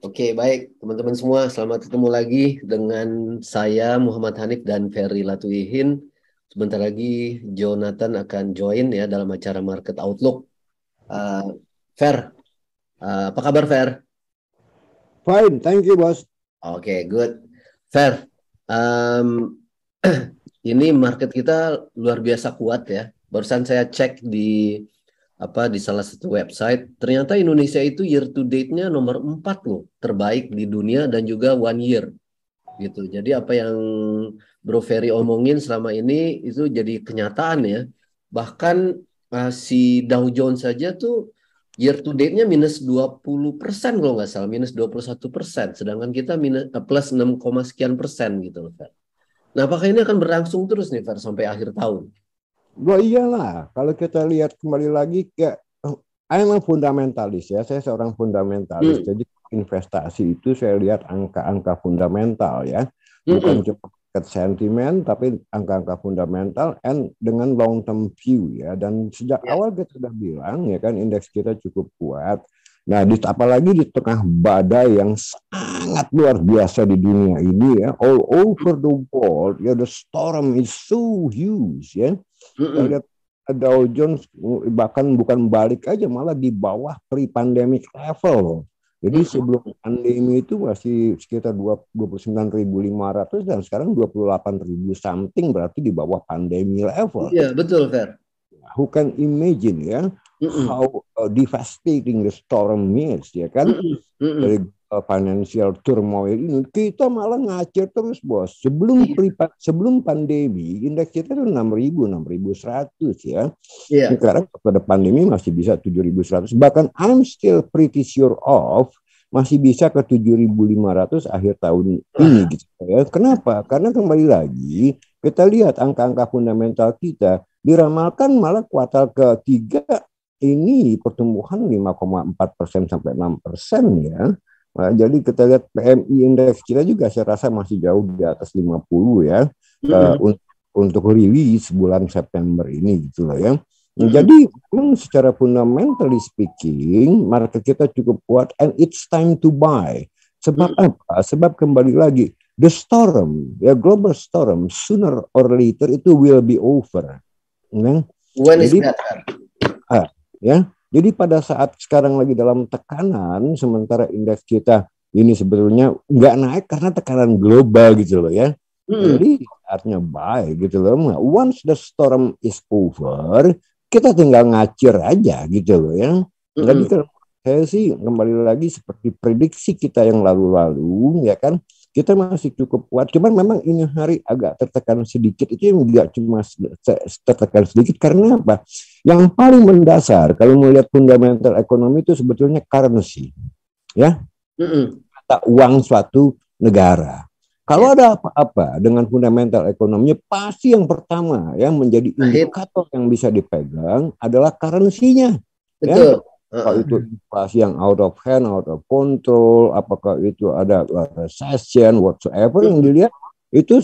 Oke, baik teman-teman semua, selamat ketemu lagi dengan saya Muhammad Hanif dan Ferry Latuihin. Sebentar lagi Jonathan akan join ya dalam acara Market Outlook. Uh, Fer, uh, apa kabar Fer? Fine, thank you bos. Oke, okay, good. Fer, um, ini market kita luar biasa kuat ya. Barusan saya cek di apa di salah satu website ternyata Indonesia itu year to date-nya nomor 4 loh terbaik di dunia dan juga one year gitu jadi apa yang Bro Ferry omongin selama ini itu jadi kenyataan ya bahkan uh, si Dow Jones saja tuh year to date-nya minus 20 persen kalau nggak salah minus 21 persen sedangkan kita minus uh, plus 6, sekian persen gitu loh Fer. Nah apakah ini akan berlangsung terus nih Fer sampai akhir tahun? Gua iyalah, kalau kita lihat kembali lagi ke saya memang fundamentalis ya, saya seorang fundamentalis. Hmm. Jadi investasi itu saya lihat angka-angka fundamental ya, bukan hmm. cuma market sentimen tapi angka-angka fundamental and dengan long term view ya. Dan sejak yeah. awal kita sudah bilang ya kan indeks kita cukup kuat. Nah, di, apalagi di tengah badai yang sangat luar biasa di dunia ini ya, all over the world ya, the storm is so huge ya. Kita lihat Dow Jones bahkan bukan balik aja malah di bawah pre-pandemic level. Jadi sebelum pandemi itu masih sekitar 29.500 dan sekarang 28.000 something berarti di bawah pandemi level. Iya, betul, Fer. Who can imagine ya mm -mm. how uh, devastating the storm is ya kan? Mm -mm. Uh, financial turmoil ini kita malah ngacir terus bos sebelum yeah. sebelum pandemi indeks kita itu enam ribu enam ribu seratus ya yeah. sekarang pada pandemi masih bisa tujuh ribu seratus bahkan I'm still pretty sure of masih bisa ke 7.500 akhir tahun ini gitu ya. Kenapa? Karena kembali lagi kita lihat angka-angka fundamental kita diramalkan malah kuartal ketiga ini pertumbuhan 5,4 persen sampai 6 persen ya. Nah, jadi kita lihat PMI indeks kita juga saya rasa masih jauh di atas 50 ya mm-hmm. uh, untuk untuk rilis bulan September ini gitu loh ya. Mm-hmm. Jadi memang secara fundamentally speaking market kita cukup kuat and it's time to buy. Sebab mm-hmm. apa? Sebab kembali lagi the storm ya global storm sooner or later itu will be over. Nah, When Jadi, is that? Ah, ya jadi pada saat sekarang lagi dalam tekanan, sementara indeks kita ini sebetulnya nggak naik karena tekanan global gitu loh ya. Hmm. Jadi artinya baik gitu loh. Nah, once the storm is over, kita tinggal ngacir aja gitu loh ya. Hmm. Jadi saya sih kembali lagi seperti prediksi kita yang lalu-lalu ya kan kita masih cukup kuat. Cuman memang ini hari agak tertekan sedikit. Itu juga cuma tertekan sedikit karena apa? Yang paling mendasar kalau melihat fundamental ekonomi itu sebetulnya currency, ya, mata uang suatu negara. Kalau ya. ada apa-apa dengan fundamental ekonominya, pasti yang pertama yang menjadi indikator yang bisa dipegang adalah currency-nya. Ya. Betul. Ya? Apakah itu inflasi yang out of hand, out of control, apakah itu ada recession, whatsoever yang dilihat itu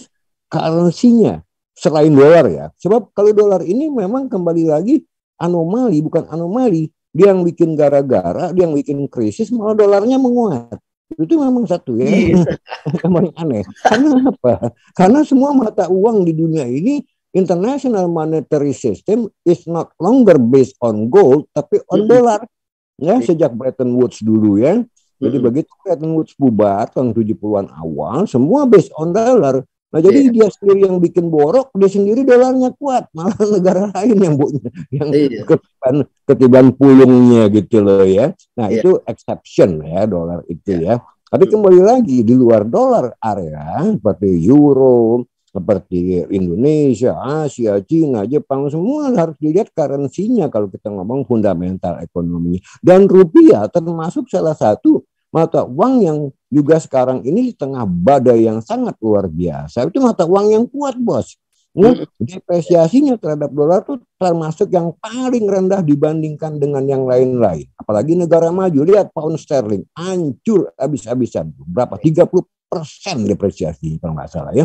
currency-nya selain dolar ya. Sebab kalau dolar ini memang kembali lagi anomali, bukan anomali. Dia yang bikin gara-gara, dia yang bikin krisis, malah dolarnya menguat. Itu memang satu ya. Iya. Yang aneh. Karena apa? Karena semua mata uang di dunia ini international monetary system is not longer based on gold tapi on dollar ya sejak Bretton Woods dulu ya. Jadi hmm. begitu Bretton Woods bubar tahun 70-an awal, semua based on dollar. Nah, jadi yeah. dia sendiri yang bikin borok, dia sendiri dolarnya kuat, malah negara lain yang yang yeah. ketiban, ketiban pulungnya gitu loh ya. Nah, yeah. itu exception ya dolar itu yeah. ya. Tapi kembali lagi di luar dolar area seperti euro, seperti Indonesia, Asia, Cina, Jepang semua harus dilihat currency-nya kalau kita ngomong fundamental ekonomi. Dan rupiah termasuk salah satu mata uang yang juga sekarang ini di tengah badai yang sangat luar biasa. Itu mata uang yang kuat, Bos. Ya, depresiasinya terhadap dolar itu termasuk yang paling rendah dibandingkan dengan yang lain-lain. Apalagi negara maju. Lihat pound sterling hancur habis-habisan. Berapa? 30 persen depresiasi kalau nggak salah ya.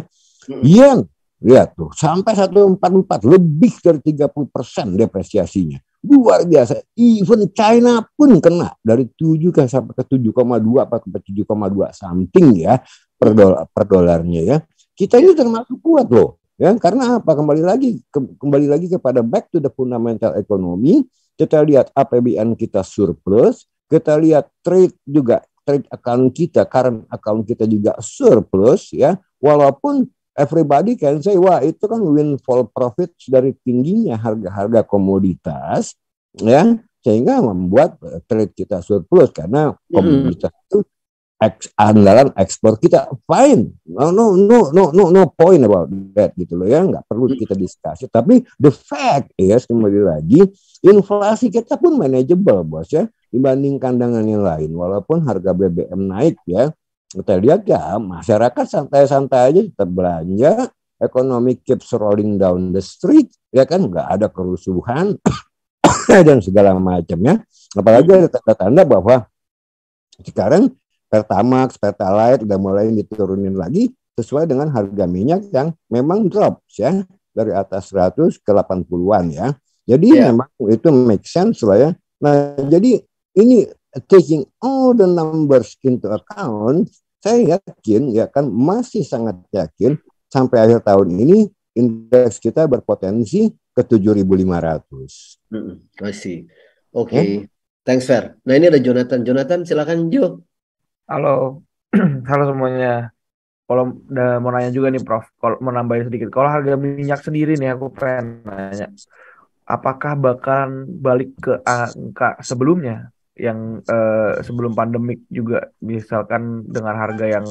Yen, lihat tuh, sampai 144, lebih dari 30 persen depresiasinya. luar biasa. Even China pun kena dari 7 ke sampai ke 7,2 apa ke 7,2 something ya per dolar per dolarnya ya. Kita ini termasuk kuat loh. Ya, karena apa? Kembali lagi ke, kembali lagi kepada back to the fundamental economy. Kita lihat APBN kita surplus, kita lihat trade juga trade account kita, current account kita juga surplus ya. Walaupun everybody can say wah itu kan windfall profit dari tingginya harga-harga komoditas ya sehingga membuat trade kita surplus. Karena komoditas hmm. itu eks, andalan ekspor kita. Fine. No no no no no no point about that gitu loh ya. Nggak perlu kita diskusi tapi the fact ya yes, kembali lagi inflasi kita pun manageable bos ya dibandingkan dengan yang lain. Walaupun harga BBM naik ya kita lihat ya masyarakat santai-santai aja tetap belanja ekonomi keeps rolling down the street ya kan nggak ada kerusuhan dan segala macamnya apalagi ada tanda-tanda bahwa sekarang Pertamax, Pertalite udah mulai diturunin lagi sesuai dengan harga minyak yang memang drop ya dari atas 100 ke 80-an ya. Jadi yeah. memang itu make sense lah ya. Nah, jadi ini taking all the numbers into account, saya yakin ya kan masih sangat yakin sampai akhir tahun ini indeks kita berpotensi ke 7.500. Hmm, I see. Oke. Okay. Ya? Thanks Fer. Nah ini ada Jonathan. Jonathan silakan Jo. Halo. Halo semuanya. Kalau mau nanya juga nih Prof, kalau mau nambahin sedikit. Kalau harga minyak sendiri nih aku pengen nanya. Apakah bakalan balik ke angka sebelumnya yang uh, sebelum pandemik juga misalkan dengan harga yang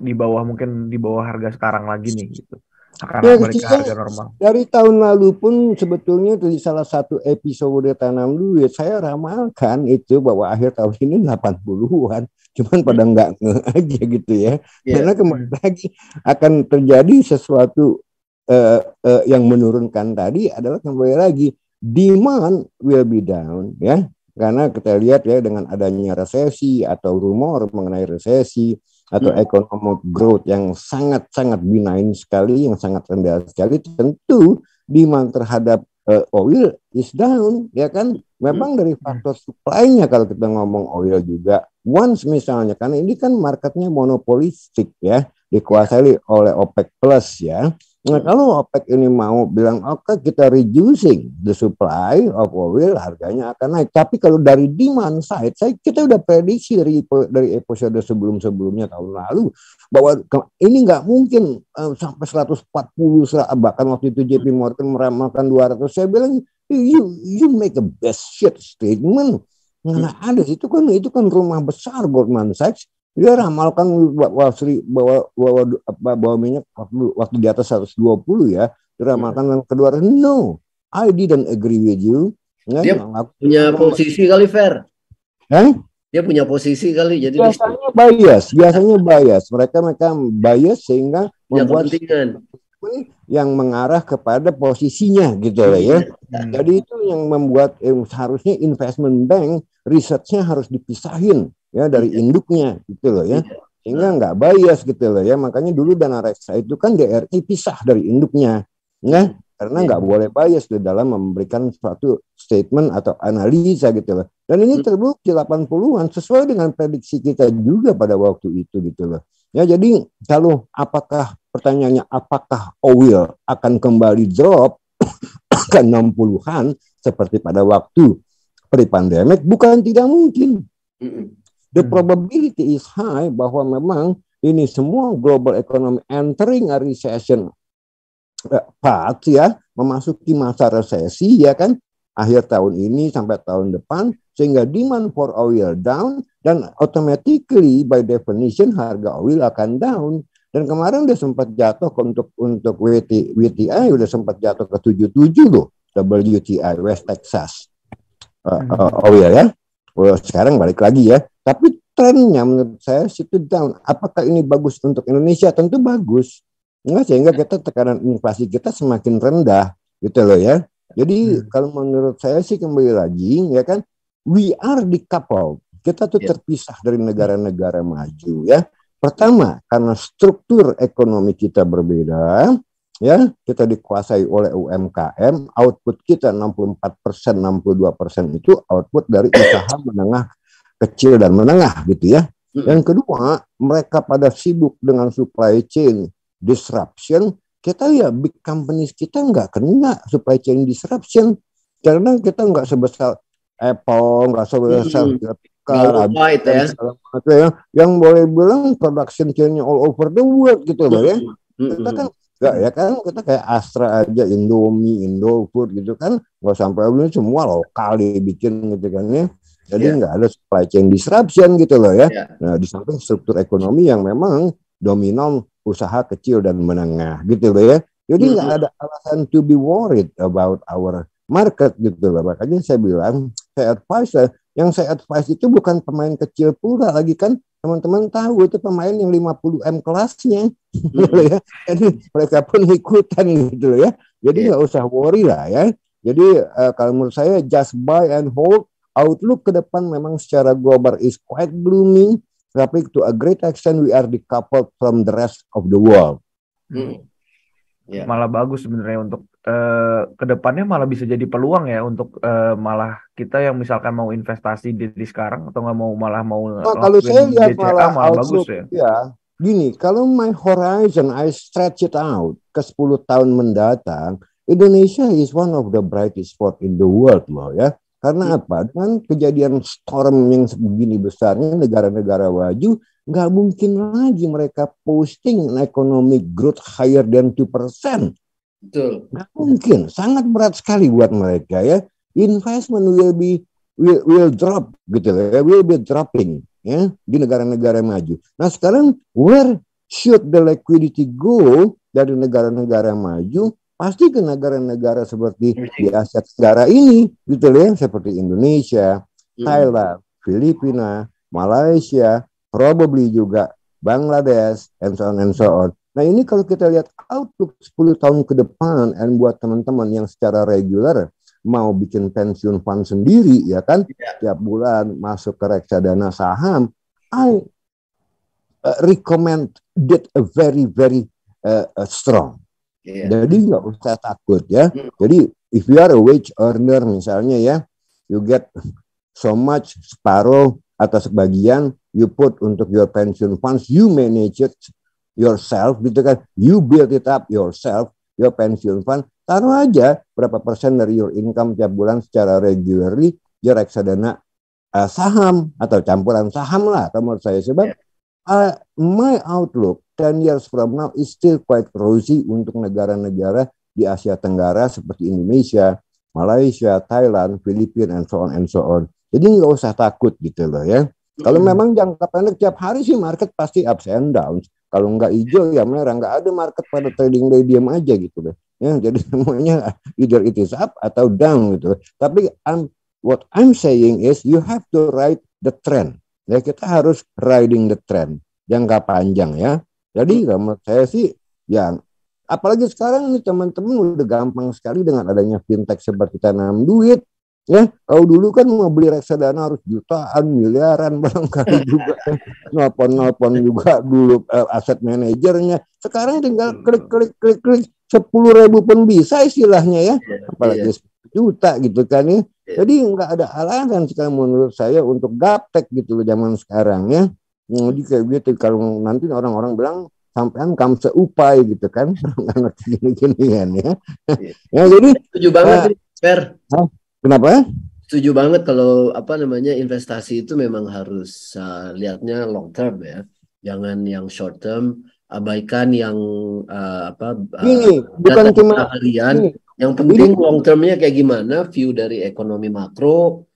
di bawah mungkin di bawah harga sekarang lagi nih gitu akan ya, balik ke harga normal. Dari tahun lalu pun sebetulnya dari salah satu episode tanam duit saya ramalkan itu bahwa akhir tahun ini 80-an cuman pada nggak nge aja gitu ya. Yeah. Karena kembali lagi akan terjadi sesuatu uh, uh, yang menurunkan tadi adalah kembali lagi demand will be down ya karena kita lihat ya dengan adanya resesi atau rumor mengenai resesi atau hmm. economic growth yang sangat-sangat benign sekali, yang sangat rendah sekali, tentu demand terhadap uh, oil is down, ya kan? Memang hmm. dari faktor supply-nya kalau kita ngomong oil juga, once misalnya, karena ini kan marketnya monopolistik ya, dikuasai oleh OPEC Plus ya, Nah, kalau OPEC ini mau bilang oke okay, kita reducing the supply of oil, harganya akan naik. Tapi kalau dari demand side, saya kita udah prediksi dari dari episode sebelum-sebelumnya tahun lalu bahwa ini nggak mungkin uh, sampai 140 bahkan waktu itu JP Morgan meramalkan 200. Saya bilang you you make a best shit statement. Mana ada itu kan itu kan rumah besar Goldman Sachs dia ramalkan bahwa Sri bahwa bahwa apa bahwa minyak waktu waktu di atas 120 ya. Dia ramalkan yang kedua no, I didn't agree with you. Dia punya posisi kali fair. Eh? Dia punya posisi kali jadi biasanya bias, biasanya bias. Mereka mereka bias sehingga membuat yang mengarah kepada posisinya gitu lah ya. Hmm. Jadi itu yang membuat eh, seharusnya investment bank risetnya harus dipisahin ya dari iya. induknya gitu loh ya iya. sehingga nggak bias gitu loh ya makanya dulu dana reksa itu kan DRI pisah dari induknya ya karena nggak iya. boleh bias di dalam memberikan suatu statement atau analisa gitu loh dan ini hmm. terbukti 80-an sesuai dengan prediksi kita juga pada waktu itu gitu loh ya jadi kalau apakah pertanyaannya apakah oil akan kembali drop ke 60-an seperti pada waktu pre-pandemic bukan tidak mungkin. The hmm. probability is high bahwa memang ini semua global economy entering a recession uh, path ya, memasuki masa resesi ya kan akhir tahun ini sampai tahun depan sehingga demand for oil down dan automatically by definition harga oil akan down dan kemarin udah sempat jatuh untuk untuk WT, WTI udah sempat jatuh ke 77 loh WTI West Texas uh, uh, oil ya. Well, sekarang balik lagi ya. Tapi trennya menurut saya situ down. Apakah ini bagus untuk Indonesia? Tentu bagus. Nah, sehingga kita tekanan inflasi kita semakin rendah gitu loh ya. Jadi hmm. kalau menurut saya sih kembali lagi ya kan we are decoupled. Kita tuh yeah. terpisah dari negara-negara maju ya. Pertama karena struktur ekonomi kita berbeda. ya kita dikuasai oleh UMKM, output kita 64 persen, 62 persen itu output dari usaha menengah kecil dan menengah gitu ya. Hmm. Yang kedua, mereka pada sibuk dengan supply chain disruption. Kita ya big companies kita nggak kena supply chain disruption karena kita nggak sebesar Apple, nggak sebesar hmm. Worldwide ya. Yang, yang boleh bilang production chain all over the world gitu loh ya. Hmm. Kita kan Enggak ya kan kita kayak Astra aja Indomie, Indofood gitu kan nggak sampai ini semua lokal dibikin gitu kan ya. Jadi yeah. nggak ada supply chain disruption gitu loh ya. Yeah. Nah di samping struktur ekonomi yang memang dominan usaha kecil dan menengah gitu loh ya. Jadi nggak mm -hmm. ada alasan to be worried about our market gitu loh. Makanya saya bilang saya advice yang saya advice itu bukan pemain kecil pula lagi kan teman-teman tahu itu pemain yang 50 m kelasnya hmm. ya jadi mereka pun ikutan gitu ya jadi iya. nggak yeah. usah worry lah ya jadi uh, kalau menurut saya just buy and hold outlook ke depan memang secara global is quite gloomy tapi to a great extent we are decoupled from the rest of the world hmm. yeah. malah bagus sebenarnya untuk uh, ke depannya malah bisa jadi peluang ya untuk uh, malah kita yang misalkan mau investasi di, di sekarang atau nggak mau malah mau oh, kalau saya lihat BCA, malah, malah bagus ya. ya gini kalau my horizon I stretch it out ke 10 tahun mendatang Indonesia is one of the brightest spot in the world loh ya karena hmm. apa dengan kejadian storm yang begini besarnya negara-negara maju nggak mungkin lagi mereka posting economic growth higher than 2% Betul. Nggak mungkin, sangat berat sekali buat mereka ya. Investment will be will, will drop gitu ya, will be dropping ya di negara-negara maju. Nah sekarang where should the liquidity go dari negara-negara maju? Pasti ke negara-negara seperti di Asia Tenggara ini gitu ya, seperti Indonesia, hmm. Thailand, Filipina, Malaysia, probably juga Bangladesh, and so on and so on. Nah ini kalau kita lihat outlook 10 tahun ke depan dan buat teman-teman yang secara reguler mau bikin pensiun fund sendiri ya kan yeah. tiap bulan masuk ke reksadana saham I uh, recommend that a very very uh, uh, strong yeah. jadi nggak usah takut ya mm. jadi if you are a wage earner misalnya ya you get so much separuh atau sebagian you put untuk your pension funds you manage it yourself gitu kan you build it up yourself your pension fund taruh aja berapa persen dari your income tiap bulan secara regularly di reksadana uh, saham atau campuran saham lah kalau menurut saya sebab uh, my outlook 10 years from now is still quite rosy untuk negara-negara di Asia Tenggara seperti Indonesia, Malaysia, Thailand, Filipina, and so on and so on. Jadi nggak usah takut gitu loh ya. Kalau memang jangka pendek tiap hari sih market pasti ups and downs. Kalau nggak hijau ya merah, nggak ada market pada trading day diam aja gitu deh. Ya, jadi semuanya either it is up atau down gitu. Tapi I'm, what I'm saying is you have to ride the trend. Ya kita harus riding the trend jangka panjang ya. Jadi menurut saya sih ya apalagi sekarang nih teman-teman udah gampang sekali dengan adanya fintech seperti tanam duit Ya, kalau dulu kan mau beli reksadana harus jutaan, miliaran barangkali juga. Nelpon-nelpon juga dulu uh, aset manajernya. Sekarang tinggal klik klik klik klik sepuluh ribu pun bisa istilahnya ya, iya, apalagi iya. juta gitu kan ya. Iya. Jadi nggak ada alasan sekarang menurut saya untuk gaptek gitu loh zaman sekarang ya. Jadi kayak gitu kalau nanti orang-orang bilang sampean kam seupai gitu kan nggak ngerti gini-gini kan ya. ya jadi setuju banget, uh, Fer. Kenapa? Setuju banget kalau apa namanya investasi itu memang harus uh, lihatnya long term ya, jangan yang short term. Abaikan yang uh, apa? Uh, ini bukan cuma harian. Yang penting long termnya kayak gimana, view dari ekonomi makro,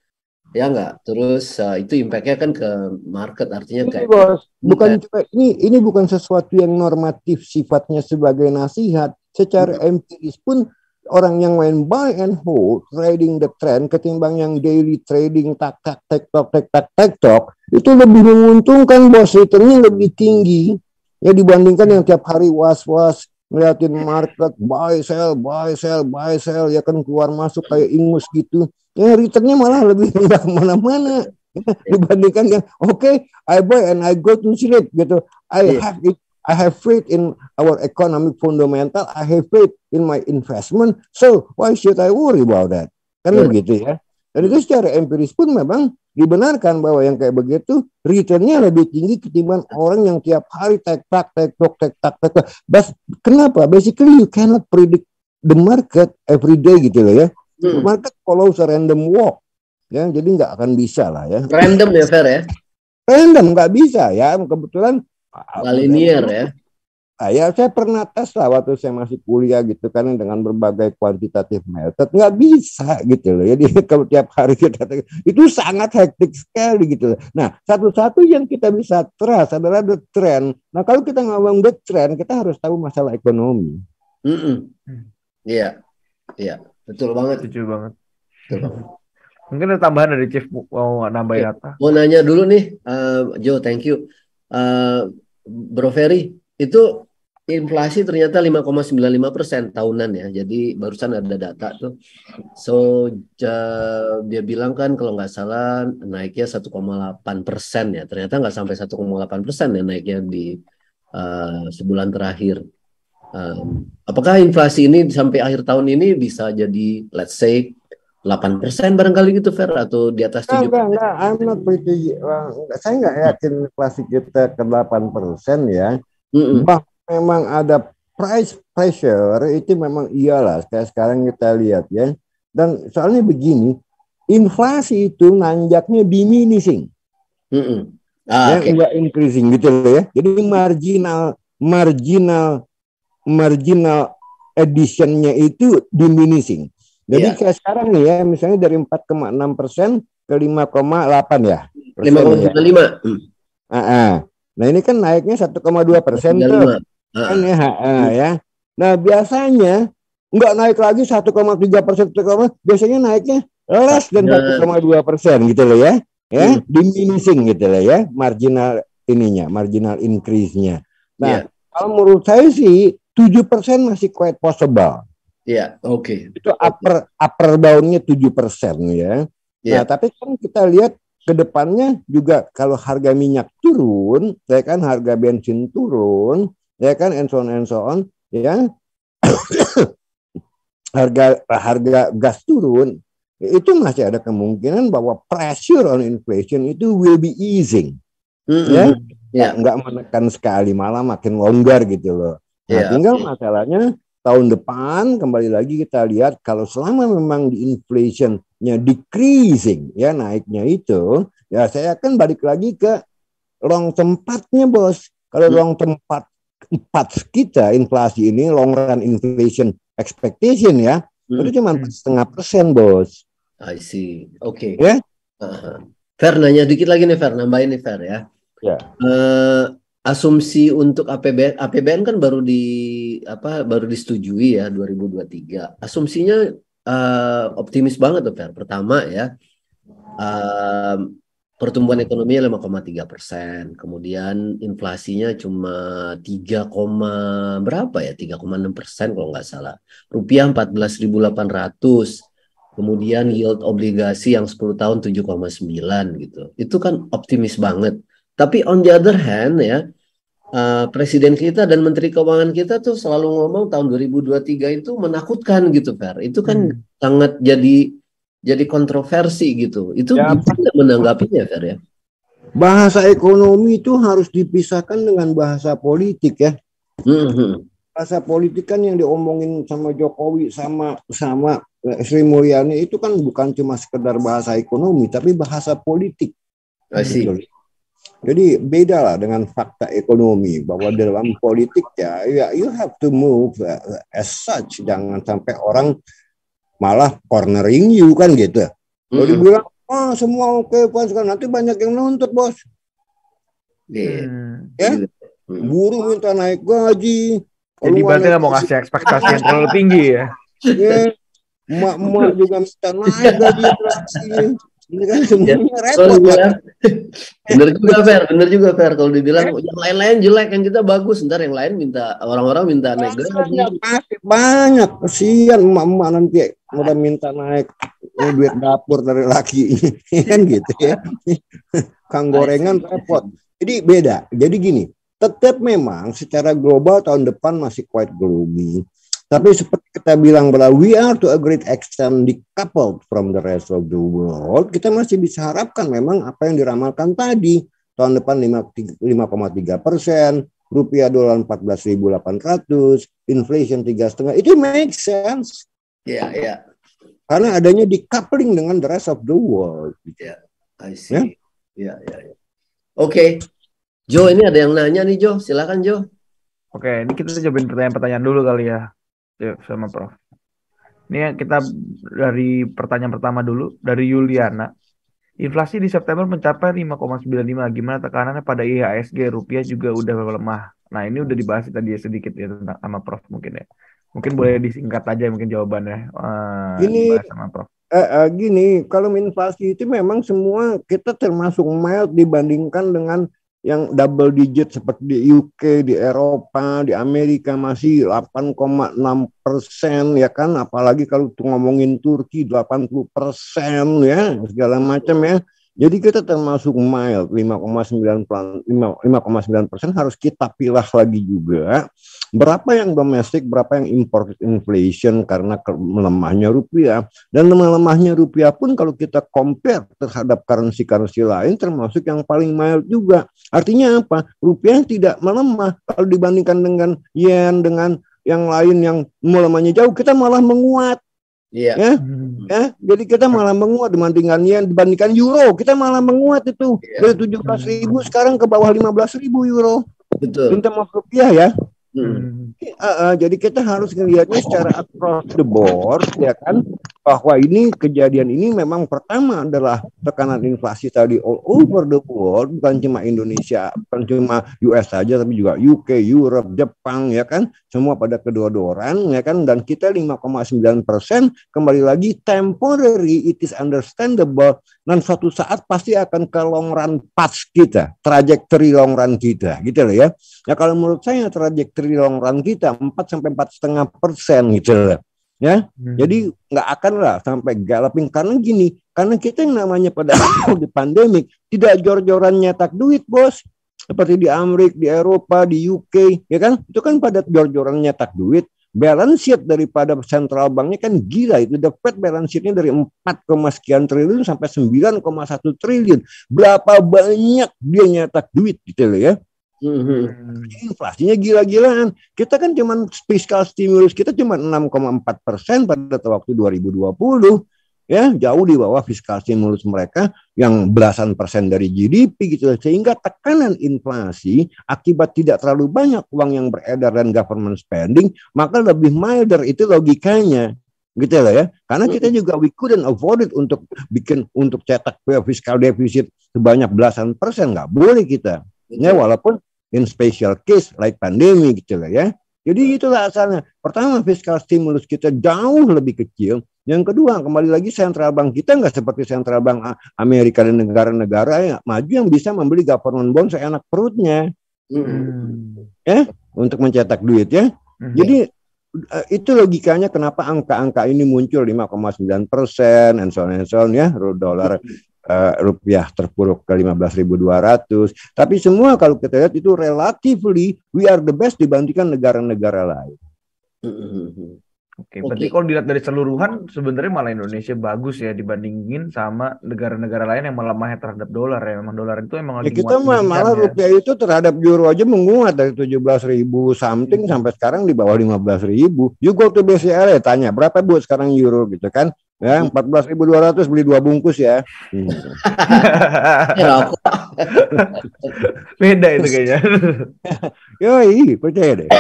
ya enggak. Terus uh, itu impactnya kan ke market, artinya ini, kayak bos, bukan cuma ini ini bukan sesuatu yang normatif sifatnya sebagai nasihat. Secara hmm. empiris pun orang yang main buy and hold trading the trend ketimbang yang daily trading tak tak tak tok tak tak tak tok itu lebih menguntungkan bos returnnya lebih tinggi ya dibandingkan yang tiap hari was was ngeliatin market buy sell buy sell buy sell ya kan keluar masuk kayak ingus gitu ya returnnya malah lebih rendah mana-mana dibandingkan yang oke okay, I buy and I go to sleep gitu I yeah. have it I have faith in our economic fundamental. I have faith in my investment. So why should I worry about that? Kan yeah. begitu ya. Dan itu secara empiris pun memang dibenarkan bahwa yang kayak begitu returnnya lebih tinggi ketimbang orang yang tiap hari tek tak tek tok tek tak tek tak. Bas, kenapa? Basically you cannot predict the market every day gitu loh ya. Hmm. Market follow a random walk ya jadi nggak akan bisa lah ya. Random ya Fer ya? Random nggak bisa ya kebetulan Nggak linear ya? Nah, ya saya pernah tes lah waktu saya masih kuliah gitu kan dengan berbagai kuantitatif method nggak bisa gitu loh. Jadi kalau tiap hari kita itu sangat hektik sekali gitu loh. Nah satu-satu yang kita bisa trust adalah the trend. Nah kalau kita ngomong the trend kita harus tahu masalah ekonomi. Iya, mm -mm. iya, yeah. betul banget. Setuju banget. Betul banget. Mungkin ada tambahan dari Chief mau nambahin apa? Mau nanya dulu nih, uh, Joe, thank you. Uh, Bro Ferry, itu inflasi ternyata 5,95 persen tahunan ya. Jadi barusan ada data tuh. So uh, dia bilang kan kalau nggak salah naiknya 1,8 persen ya. Ternyata nggak sampai 1,8 persen ya naiknya di uh, sebulan terakhir. Um, apakah inflasi ini sampai akhir tahun ini bisa jadi let's say 8 persen barangkali gitu Fer atau di atas tujuh enggak, enggak, I'm not pretty, uh, saya nggak yakin inflasi kita ke 8 persen ya. Mm -mm. Bah, memang ada price pressure itu memang iyalah kayak sekarang kita lihat ya. Dan soalnya begini, inflasi itu nanjaknya diminishing. Mm -mm. Ah, ya, okay. enggak increasing gitu loh ya. Jadi marginal marginal marginal additionnya itu diminishing. Jadi yeah. kayak sekarang nih ya, misalnya dari 4,6 persen ke 5,8 ya. 5,5. Ya. Hmm. Ah, Nah ini kan naiknya 1,2 persen tuh. Kan ya, ah, ya. Nah biasanya nggak naik lagi 1,3 persen, biasanya naiknya less dan 1,2 persen gitu loh ya. Ya, hmm. diminishing gitu loh ya, marginal ininya, marginal increase-nya. Nah, yeah. kalau menurut saya sih 7 persen masih quite possible. Iya, oke. Okay. Itu upper upper boundnya tujuh persen ya. Yeah. Nah, tapi kan kita lihat ke depannya juga kalau harga minyak turun, ya kan harga bensin turun, ya kan and so on and so on, ya. harga harga gas turun, itu masih ada kemungkinan bahwa pressure on inflation itu will be easing. Mm -hmm. Ya. Yeah. Nggak menekan sekali, malah makin longgar gitu loh. Nah, yeah, tinggal masalahnya tahun depan kembali lagi kita lihat kalau selama memang di inflationnya decreasing ya naiknya itu ya saya akan balik lagi ke long tempatnya bos kalau hmm. long tempat empat kita inflasi ini long run inflation expectation ya hmm. itu cuma setengah persen bos I see oke okay. ya uh, Fer nanya dikit lagi nih Fer nambahin nih Fer ya ya uh, asumsi untuk APBN APBN kan baru di apa baru disetujui ya 2023. Asumsinya uh, optimis banget tuh Fer. Pertama ya uh, pertumbuhan ekonominya 5,3 persen, kemudian inflasinya cuma 3, berapa ya 3,6 persen kalau nggak salah. Rupiah 14.800, kemudian yield obligasi yang 10 tahun 7,9 gitu. Itu kan optimis banget. Tapi on the other hand ya, uh, presiden kita dan menteri keuangan kita tuh selalu ngomong tahun 2023 itu menakutkan gitu, Fer. Itu kan hmm. sangat jadi jadi kontroversi gitu. Itu ya, gimana menanggapinya, Fer ya? Bahasa ekonomi itu harus dipisahkan dengan bahasa politik ya. Hmm. Bahasa politik kan yang diomongin sama Jokowi sama sama Sri Mulyani itu kan bukan cuma sekedar bahasa ekonomi tapi bahasa politik. Jadi beda lah dengan fakta ekonomi bahwa dalam politik ya, ya you have to move uh, as such jangan sampai orang malah cornering you kan gitu. Kalau mm -hmm. dibilang ah semua oke okay, kan nanti banyak yang nuntut bos. Yeah. Ya, mm. buruh minta naik gaji. Jadi berarti nggak mau ngasih ekspektasi yang terlalu tinggi ya? Yeah. Emak-emak juga minta naik gaji ini kan semuanya ya, repot. Dibilang, bener juga Fer, bener juga Fer. Kalau dibilang eh. yang lain-lain jelek, yang kita bagus, ntar yang lain minta orang-orang minta naik gaji. Banyak, banyak, kesian emak-emak nanti udah minta naik duit dapur dari laki, kan gitu ya. Kang gorengan repot. Jadi beda. Jadi gini, tetap memang secara global tahun depan masih quite gloomy. Tapi seperti kita bilang bahwa we are to a great extent decoupled from the rest of the world, kita masih bisa harapkan memang apa yang diramalkan tadi. Tahun depan 5,3 persen, rupiah dolar 14.800, inflation tiga setengah, itu make sense. Iya, yeah, iya. Yeah. Karena adanya decoupling dengan the rest of the world. Iya, yeah, I see. Ya, iya, iya. iya. Oke. Jo, ini ada yang nanya nih, Jo. Silakan, Jo. Oke, ini kita jawabin pertanyaan-pertanyaan dulu kali ya. Yuk, sama Prof. Ini kita dari pertanyaan pertama dulu dari Yuliana. Inflasi di September mencapai 5,95. Gimana tekanannya pada IHSG rupiah juga udah melemah. Nah, ini udah dibahas tadi ya sedikit ya tentang sama Prof mungkin ya. Mungkin boleh disingkat aja mungkin jawabannya. Uh, gini, sama Prof. Eh, eh, gini, kalau inflasi itu memang semua kita termasuk mild dibandingkan dengan yang double digit seperti di UK, di Eropa, di Amerika masih 8,6 persen ya kan, apalagi kalau ngomongin Turki 80 persen ya segala macam ya. Jadi kita termasuk mild 5,9 5,9 persen harus kita pilah lagi juga berapa yang domestik, berapa yang import inflation karena melemahnya rupiah dan melemahnya rupiah pun kalau kita compare terhadap currency-currency lain termasuk yang paling mild juga. Artinya apa? Rupiah tidak melemah kalau dibandingkan dengan yen dengan yang lain yang melemahnya jauh kita malah menguat. Iya. Ya, hmm. ya, jadi kita malah menguat dibandingkan yen, dibandingkan euro, kita malah menguat itu iya. dari tujuh belas ribu sekarang ke bawah lima belas ribu euro. Betul. Minta maaf rupiah ya. Hmm. Uh, uh, jadi kita harus melihatnya secara across the board, ya kan, bahwa ini kejadian ini memang pertama adalah tekanan inflasi tadi all over the world, bukan cuma Indonesia, bukan cuma US saja, tapi juga UK, Europe, Jepang, ya kan, semua pada kedua-dua orang, ya kan, dan kita 5,9 persen kembali lagi temporary, it is understandable, dan suatu saat pasti akan ke long run path kita, trajectory long run kita, gitu loh ya. Ya kalau menurut saya trajectory long run kita 4 sampai empat setengah persen gitu loh. Ya, hmm. jadi nggak akan lah sampai galloping karena gini, karena kita yang namanya pada di pandemik tidak jor-joran nyetak duit bos, seperti di Amerika, di Eropa, di UK, ya kan? Itu kan pada jor-joran nyetak duit. Balance sheet daripada central banknya kan gila itu. The Fed balance sheetnya dari 4, sekian triliun sampai 9,1 triliun. Berapa banyak dia nyetak duit gitu loh ya. Hmm. Inflasinya gila-gilaan. Kita kan cuma fiskal stimulus kita cuma 6,4 persen pada waktu 2020 ya. Jauh di bawah fiskal stimulus mereka yang belasan persen dari GDP gitu sehingga tekanan inflasi akibat tidak terlalu banyak uang yang beredar dan government spending maka lebih milder itu logikanya gitu lah ya. Karena kita juga we couldn't afford it untuk bikin untuk cetak fiskal defisit sebanyak belasan persen. Nggak boleh kita ya. Walaupun in special case like pandemi gitu lah ya. Jadi itulah asalnya. Pertama fiskal stimulus kita jauh lebih kecil. Yang kedua kembali lagi central bank kita nggak seperti central bank Amerika dan negara-negara yang maju yang bisa membeli government bond seenak perutnya. Hmm. Ya, untuk mencetak duit ya. Hmm. Jadi eh, itu logikanya kenapa angka-angka ini muncul 5,9 persen and so on and so on ya dolar uh, rupiah terpuruk ke 15.200. Tapi semua kalau kita lihat itu relatively we are the best dibandingkan negara-negara lain. Mm-hmm. Oke, okay, berarti kalau dilihat dari seluruhan sebenarnya malah Indonesia bagus ya dibandingin sama negara-negara lain yang melemah terhadap dolar ya. Memang dolar itu emang ya, kita malah ya. rupiah itu terhadap euro aja menguat dari 17 ribu something hmm. sampai sekarang di bawah 15 ribu. You go to BCL ya tanya berapa buat sekarang euro gitu kan? Ya, hmm. empat belas ribu dua ratus beli dua bungkus ya. Hmm. Beda itu kayaknya. Yoi, percaya deh.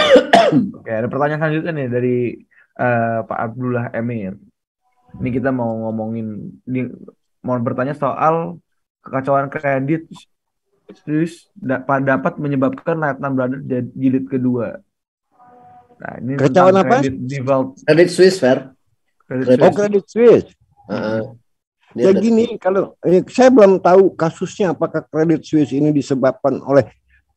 Oke, ada pertanyaan selanjutnya nih dari uh, Pak Abdullah Emir. Ini kita mau ngomongin, ini, mau bertanya soal kekacauan kredit Swiss dapat menyebabkan Lightning Brothers jilid kedua. Nah, ini kekacauan apa? Kredit default. Kredit Swiss, Fer. Credit oh, Credit Swiss. Uh, ya gini, kalau eh, saya belum tahu kasusnya apakah Credit Swiss ini disebabkan oleh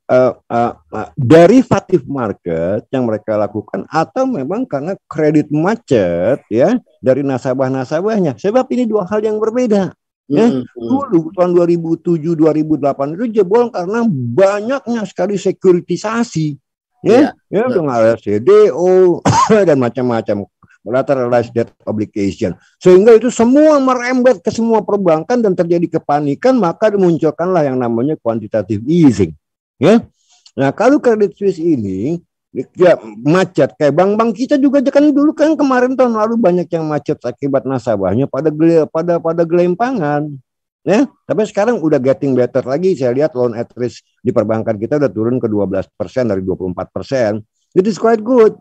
uh, uh, uh, derivatif market yang mereka lakukan atau memang karena kredit macet ya dari nasabah-nasabahnya. Sebab ini dua hal yang berbeda. Ya, dulu tahun 2007 2008 itu jebol karena banyaknya sekali sekuritisasi. Ya, ya, ya dengan ada CDO dan macam-macam collateralized debt obligation. Sehingga itu semua merembet ke semua perbankan dan terjadi kepanikan, maka dimunculkanlah yang namanya quantitative easing. Ya. Nah, kalau Credit Suisse ini ya macet kayak bank-bank kita juga kan dulu kan kemarin tahun lalu banyak yang macet akibat nasabahnya pada pada pada gelimpangan ya tapi sekarang udah getting better lagi saya lihat loan at risk di perbankan kita udah turun ke 12 persen dari 24 persen it is quite good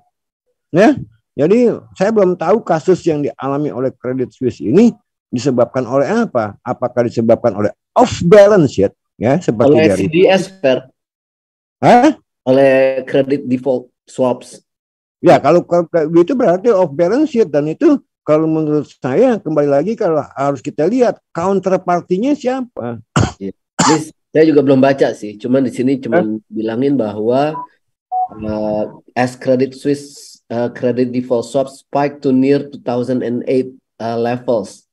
ya jadi saya belum tahu kasus yang dialami oleh Credit Suisse ini disebabkan oleh apa apakah disebabkan oleh off balance sheet ya seperti oleh dari CDS per Hah? oleh credit default swaps. Ya, kalau, itu berarti off balance sheet dan itu kalau menurut saya kembali lagi kalau harus kita lihat counterpartinya siapa. Ya. Ini saya juga belum baca sih, cuman di sini cuma eh? bilangin bahwa uh, as Credit Suisse uh, credit default swap spike to near 2008 uh, levels.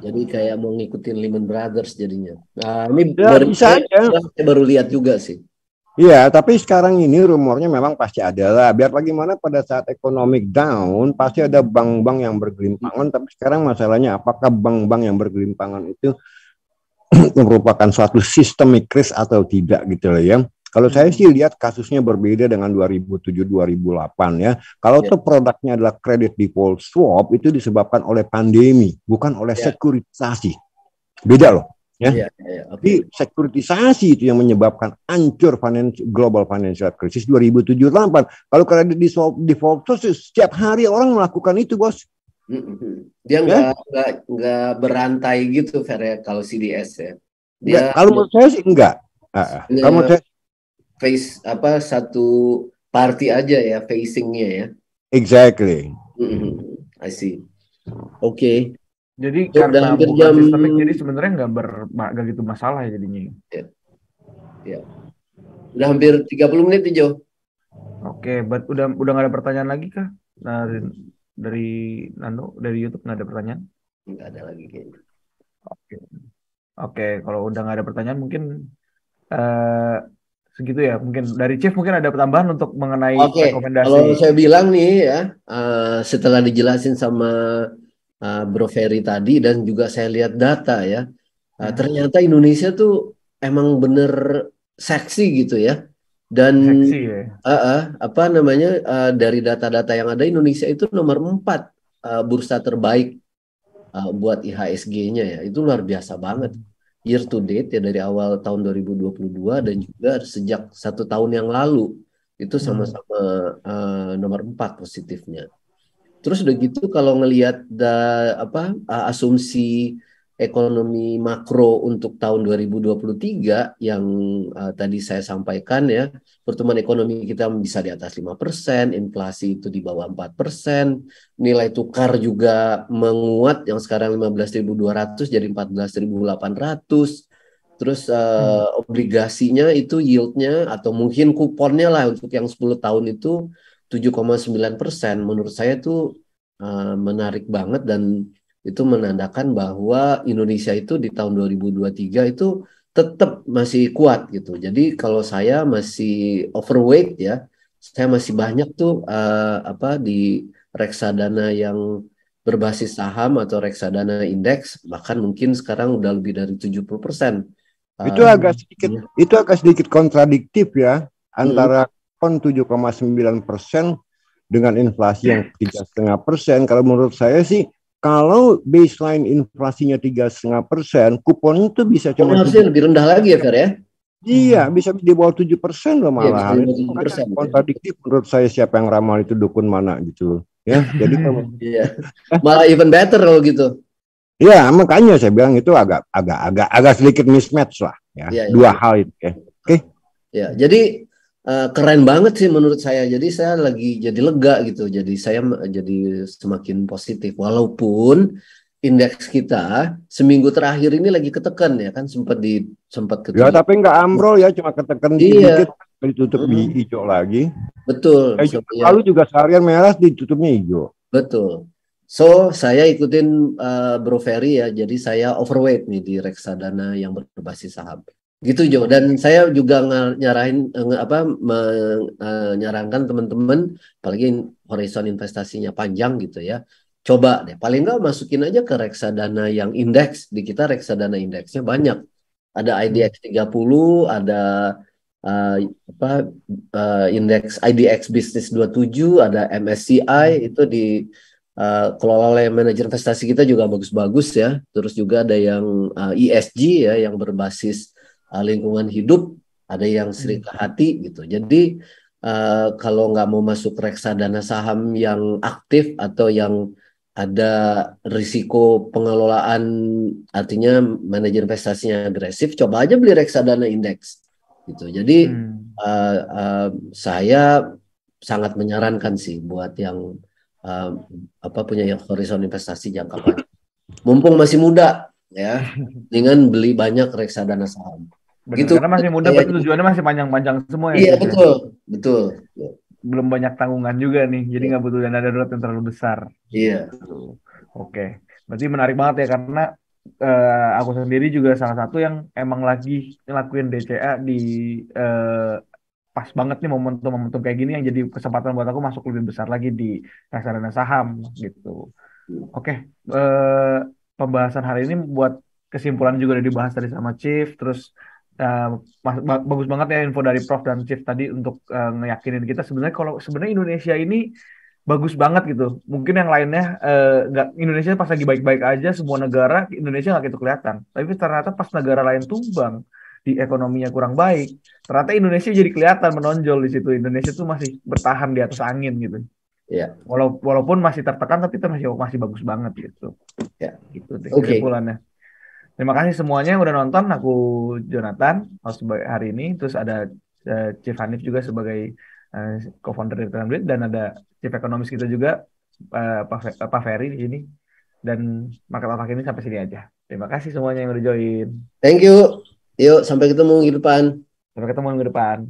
Jadi kayak mau ngikutin Lehman Brothers jadinya. Nah, ini ya, baru, bisa aja. Saya baru lihat juga sih. Iya, tapi sekarang ini rumornya memang pasti ada lah. Biar bagaimana pada saat ekonomi down, pasti ada bank-bank yang bergelimpangan. Tapi sekarang masalahnya apakah bank-bank yang bergelimpangan itu merupakan suatu sistemik risk atau tidak gitu loh ya. Kalau saya sih lihat kasusnya berbeda dengan 2007-2008 ya. Kalau yeah. tuh produknya adalah credit default swap itu disebabkan oleh pandemi, bukan oleh yeah. sekuritisasi. Beda loh ya. Ya, ya, okay. Jadi sekuritisasi itu yang menyebabkan hancur finance, global financial crisis 2007 2008. Kalau kredit default, default setiap hari orang melakukan itu, bos. Dia ya? nggak ya? nggak nggak berantai gitu, Fer ya, kalau CDS ya. Dia ya, kalau menurut saya sih enggak. Uh, kalau menurut saya face apa satu party aja ya facingnya ya. Exactly. Mm-hmm. I see. Oke. Okay. Jadi ya, karena bukan jam... sistemik, jadi sebenarnya nggak ber nggak gitu masalah ya jadinya. Ya. ya. Udah hampir 30 menit nih Jo. Oke, but udah udah nggak ada pertanyaan lagi kah? Dari dari Nando dari YouTube nggak ada pertanyaan? Nggak ada lagi kayaknya. Oke. Oke, kalau udah nggak ada pertanyaan mungkin uh, segitu ya. Mungkin dari Chief mungkin ada tambahan untuk mengenai Oke, rekomendasi. Kalau saya bilang nih ya, uh, setelah dijelasin sama uh, Bro Ferry tadi dan juga saya lihat data ya. Uh, hmm. Ternyata Indonesia tuh emang bener seksi gitu ya. Dan seksi, ya? uh, uh, apa namanya uh, dari data-data yang ada Indonesia itu nomor empat uh, bursa terbaik uh, buat IHSG-nya ya. Itu luar biasa banget. Year to date ya dari awal tahun 2022 dan juga sejak satu tahun yang lalu itu hmm. sama-sama uh, nomor empat positifnya. Terus udah gitu kalau ngelihat da, apa asumsi ekonomi makro untuk tahun 2023 yang uh, tadi saya sampaikan ya, pertumbuhan ekonomi kita bisa di atas 5%, inflasi itu di bawah 4%, nilai tukar juga menguat yang sekarang 15.200 jadi 14.800. Terus uh, hmm. obligasinya itu yieldnya atau mungkin kuponnya lah untuk yang 10 tahun itu 7,9 persen menurut saya itu uh, menarik banget dan itu menandakan bahwa Indonesia itu di tahun 2023 itu tetap masih kuat gitu. Jadi kalau saya masih overweight ya, saya masih banyak tuh uh, apa di reksadana yang berbasis saham atau reksadana indeks bahkan mungkin sekarang udah lebih dari 70 persen. Itu agak sedikit ya. itu agak sedikit kontradiktif ya antara hmm 7,9 persen dengan inflasi yang tiga setengah persen. Kalau menurut saya sih, kalau baseline inflasinya tiga setengah persen, kuponnya itu bisa cuma harusnya lebih rendah lagi ya, Fer ya? Iya, bisa di bawah tujuh persen loh iya, malah. Ya, kontradiktif menurut saya siapa yang ramal itu dukun mana gitu. Ya, jadi kalau iya. malah even better kalau gitu. Iya, makanya saya bilang itu agak agak agak agak sedikit mismatch lah ya. ya Dua ya. hal itu ya. Oke. Okay? Ya, jadi uh, keren banget sih menurut saya. Jadi saya lagi jadi lega gitu. Jadi saya jadi semakin positif walaupun indeks kita seminggu terakhir ini lagi ketekan ya kan sempat di sempat ketekan. Ya tapi nggak ambrol ya cuma ketekan iya. dikit ditutup hmm. hijau lagi. Betul. Eh, so, ya. Lalu juga seharian merah ditutupnya hijau. Betul. So saya ikutin uh, Bro Ferry ya, jadi saya overweight nih di reksadana yang berbasis saham. Gitu Jo. Dan saya juga nyarahin apa menyarankan teman-teman, apalagi horizon investasinya panjang gitu ya. Coba deh, paling nggak masukin aja ke reksadana yang indeks. Di kita reksadana indeksnya banyak. Ada IDX 30, ada uh, apa uh, indeks IDX Business 27, ada MSCI hmm. itu di uh, kelola oleh manajer investasi kita juga bagus-bagus ya. Terus juga ada yang uh, ESG ya yang berbasis uh, lingkungan hidup, ada yang serika hmm. hati gitu. Jadi uh, kalau nggak mau masuk reksadana saham yang aktif atau yang ada risiko pengelolaan artinya manajer investasinya agresif, coba aja beli reksadana indeks gitu. Jadi hmm. uh, uh, saya sangat menyarankan sih buat yang uh, apa punya yang horizon investasi jangka panjang. Mumpung masih muda ya, dengan beli banyak reksadana saham. Benar, gitu. Karena masih muda, berarti tujuannya masih panjang-panjang semua ya. Iya gitu ya? betul, betul. Belum banyak tanggungan juga nih, jadi nggak butuh dana darurat yang terlalu besar. Iya. Oke, berarti menarik banget ya karena uh, aku sendiri juga salah satu yang emang lagi ngelakuin DCA di uh, pas banget nih momentum-momentum kayak gini yang jadi kesempatan buat aku masuk lebih besar lagi di reksadana saham gitu. Oke, okay. uh, pembahasan hari ini buat kesimpulan juga udah dibahas tadi sama Chief, terus uh, bagus banget ya info dari Prof dan Chief tadi untuk uh, ngeyakinin kita sebenarnya kalau sebenarnya Indonesia ini bagus banget gitu. Mungkin yang lainnya nggak uh, Indonesia pas lagi baik-baik aja semua negara Indonesia nggak gitu kelihatan. Tapi ternyata pas negara lain tumbang di ekonominya kurang baik, ternyata Indonesia jadi kelihatan menonjol di situ. Indonesia tuh masih bertahan di atas angin gitu. Ya. Walau, walaupun masih tertekan tapi itu masih masih bagus banget gitu. Ya. Gitu deh okay. kesimpulannya. Terima kasih semuanya yang udah nonton. Aku Jonathan host hari ini. Terus ada uh, Chief Hanif juga sebagai uh, co-founder dari Duit dan ada chief ekonomis kita juga uh, Pak, Pak Ferry di sini dan market otak ini sampai sini aja. Terima kasih semuanya yang udah join. Thank you. Yuk sampai ketemu minggu depan. Sampai ketemu minggu depan.